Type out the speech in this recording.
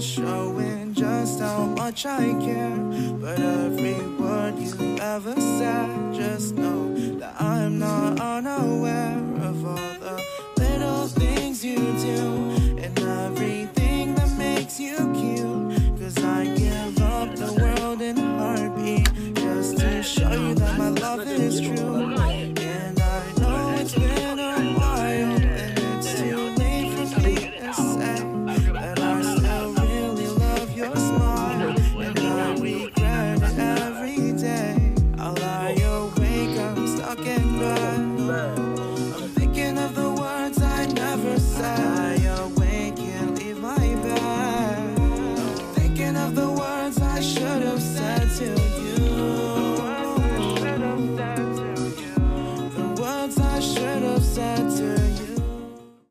showing just how much I care. But every word you ever said, just know that I'm not unaware and everything that makes you cute. Cause I give up the world in a heartbeat just to show you that my love is true. And I know it's been a while and it's too late for me to say that I still really love your smile and I regret it every day. I lie awake, I'm stuck in bed. I'm thinking of the words I never said. said